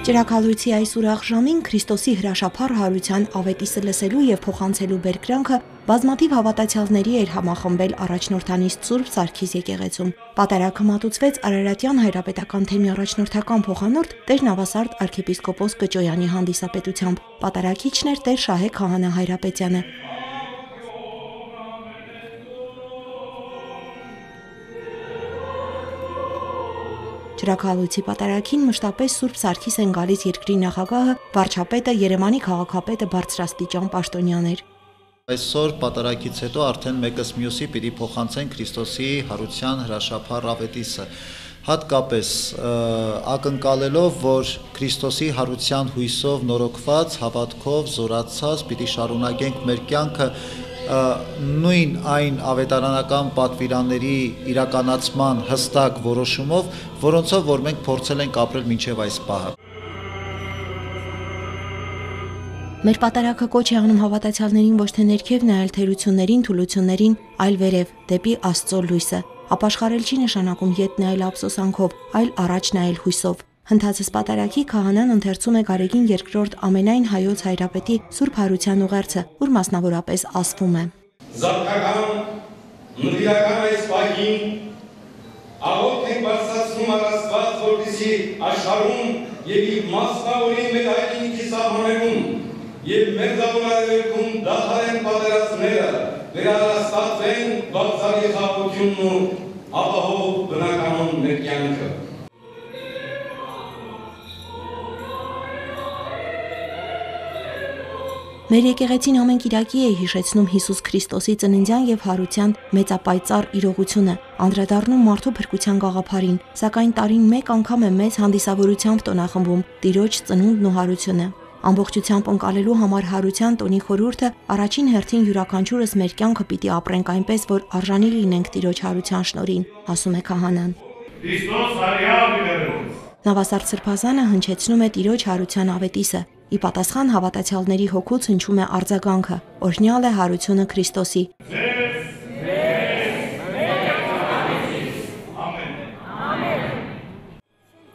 Ճրակալույցի այս ուրախ ժամին Քրիստոսի հրաշափառ հարության ավետիսը լսելու եւ փոխանցելու բերկրանքը բազմաթիվ հավատացյալների էր համախմբել առաջնորդանիստ Սուրբ Սարգիս եկեղեցում։ Պատարակը մատուցվեց Արարատյան հայրապետական թեմի առաջնորդական փոխանորդ Տեր Նավասարդ arczepiskopos Կճոյանի հանդիսապետությամբ։ Պատարակիչն էր Տեր Շահե Քահանա Հայրապետյանը։ Ճրակալույցի պատարակին մշտապես Սուրբ Սարգիս են գալիս երկրի նախագահը, վարչապետը, Երևանի քաղաքապետը, բարձրաստիճան պաշտոնյաներ։ Այսօր պատարակից հետո արդեն մեկս մյուսի պիտի փոխանցեն Քրիստոսի հարության հրաշափառ ավետիսը հատկապես ակնկալելով, որ Քրիստոսի հարության հույսով նորոգված, հավատքով զորացած պիտի շարունակենք մեր կյանքը նույն այն ավետարանական պատվիրանների իրականացման հստակ որոշումով, որոնցով որ մենք փորձել ենք ապրել մինչև այս պահը։ Մեր պատարակը կոչ է անում հավատացյալներին ոչ թե ներքև նայել թերություններին, թուլություններին, այլ վերև, դեպի Աստծո լույսը։ Ապաշխարել չի նշանակում յետ նայել ափսոսանքով, այլ առաջ նայել հույսով։ Հնդածս պատարակի քահանան ընթերցում է Գարեգին երկրորդ ամենայն հայոց հայրապետի Սուրբ Հարության ուղերձը, որ մասնավորապես ասվում է։ Զարգական նվիրական այս պահին աղոթ ենք բարձրացնում առաստված, որպեսի աշխարհում եւ իր մասնավորին մեր հայրենիքի սահմաններում եւ մեր զավունարերքում դադարեն պատերազմները, վերահաստատվեն բացարի խաղությունն ու ապահով բնականon մեր կյանքը։ Մեր եկեղեցին ամեն Կիրակի է հիշեցնում Հիսուս Քրիստոսի ծննդյան եւ հարության մեծապայծառ իրողությունը, անդրադառնում մարդու փրկության գաղափարին, սակայն տարին մեկ անգամ է մեծ հանդիսավորությամբ տոնախմբում Տիրոջ ծնունդն ու հարությունը։ Ամբողջությամբ ընկալելու համար հարության տոնի խորհուրդը առաջին հերթին յուրաքանչյուրս մեր կյանքը պիտի ապրենք այնպես, որ արժանի լինենք Տիրոջ հարության շնորհին, ասում է քահանան։ Քրիստոս արիավ Նավասարդ Սրբազանը հնչեցնում է Տիրոջ հարության ավետիսը, Ի պատասխան հավատացյալների հոգուց հնչում է արձագանքը. Օրհնյալ է հարությունը Քրիստոսի։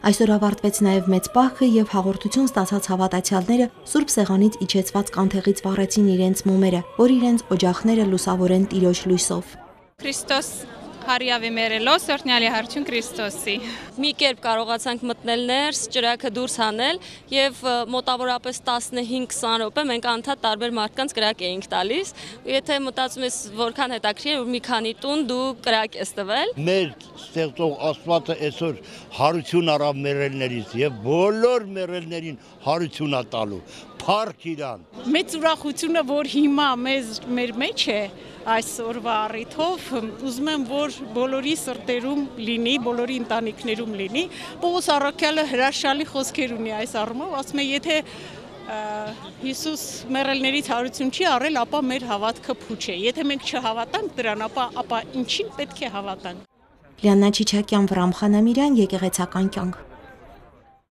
Այսօր ավարտվեց նաև մեծ պահքը եւ հաղորդություն ստացած հավատացյալները Սուրբ Սեղանից իջեցված կանթեղից վառեցին իրենց մոմերը, որ իրենց օջախները լուսավորեն Տիրոջ լույսով։ Քրիստոս Հարիավի մերելով սորտնյալի հարություն Քրիստոսի։ Մի կերպ կարողացանք մտնել ներս, ճրակը դուրս հանել եւ մոտավորապես 15-20 րոպե մենք անդադ տարբեր մարդկանց կրակ էինք տալիս։ Եթե մտածում ես որքան հետաքրքիր է որ մի քանի տուն դու կրակ ես տվել։ Մեր ստեղծող Աստվածը այսօր հարություն առավ մերելներից եւ բոլոր մերելներին հարություն ա տալու։ Փառք իրան։ Մեծ ուրախությունը, որ հիմա մեզ մեր մեջ է, այս օրվա առիթով ուզում եմ որ բոլորի սրտերում լինի, բոլորի ընտանիքներում լինի։ Պողոս Արաքյալը հրաշալի խոսքեր ունի այս առումով, ասում է, եթե Հիսուս մեռելներից հարություն չի առել, ապա մեր հավատքը փուչ է։ Եթե մենք չհավատանք դրան, ապա ապա ինչին պետք է հավատանք։ Լիաննա Չիչակյան, Վրամ Խանամիրյան, եկեղեցական կյանք։